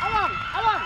阿旺阿旺。